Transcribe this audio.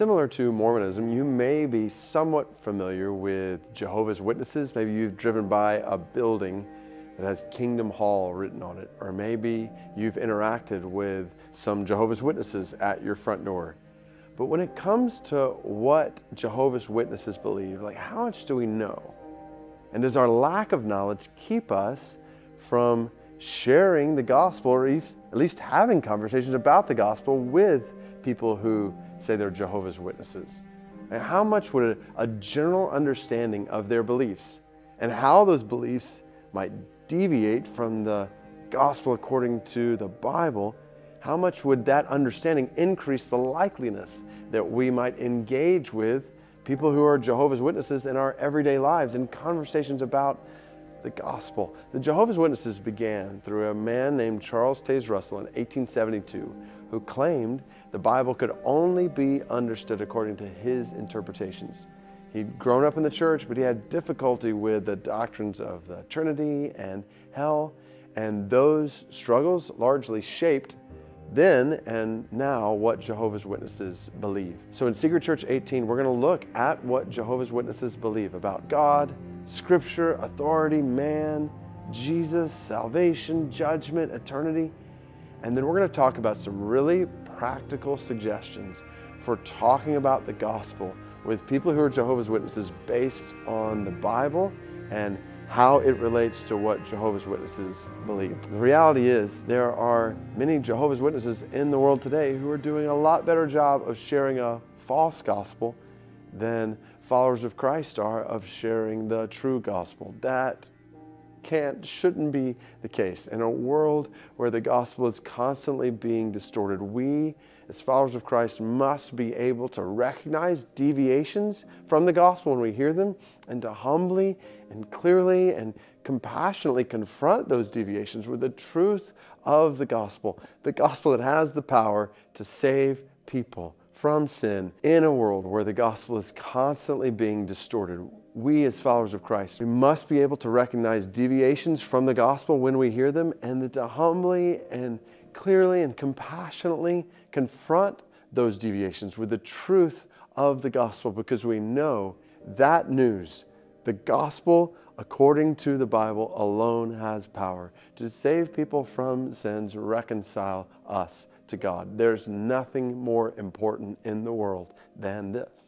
Similar to Mormonism, you may be somewhat familiar with Jehovah's Witnesses. Maybe you've driven by a building that has Kingdom Hall written on it, or maybe you've interacted with some Jehovah's Witnesses at your front door. But when it comes to what Jehovah's Witnesses believe, like how much do we know? And does our lack of knowledge keep us from sharing the gospel or at least having conversations about the gospel with people who say they're Jehovah's Witnesses? And how much would a, general understanding of their beliefs and how those beliefs might deviate from the gospel according to the Bible, how much would that understanding increase the likeliness that we might engage with people who are Jehovah's Witnesses in our everyday lives in conversations about the gospel? The Jehovah's Witnesses began through a man named Charles Taze Russell in 1872 who claimed the Bible could only be understood according to his interpretations. He'd grown up in the church, but he had difficulty with the doctrines of the Trinity and hell, and those struggles largely shaped then and now what Jehovah's Witnesses believe. So in Secret Church 18, we're going to look at what Jehovah's Witnesses believe about God, Scripture, authority, man, Jesus, salvation, judgment, eternity. And then we're going to talk about some really practical suggestions for talking about the gospel with people who are Jehovah's Witnesses based on the Bible and how it relates to what Jehovah's Witnesses believe. The reality is there are many Jehovah's Witnesses in the world today who are doing a lot better job of sharing a false gospel than followers of Christ are of sharing the true gospel. That can't, shouldn't be the case. In a world where the gospel is constantly being distorted, we as followers of Christ must be able to recognize deviations from the gospel when we hear them and to humbly and clearly and compassionately confront those deviations with the truth of the gospel, the gospel that has the power to save people from sin in a world where the gospel is constantly being distorted. We as followers of Christ, we must be able to recognize deviations from the gospel when we hear them and to humbly and clearly and compassionately confront those deviations with the truth of the gospel because we know that news, the gospel according to the Bible alone has power to save people from sins, reconcile us to God. There's nothing more important in the world than this.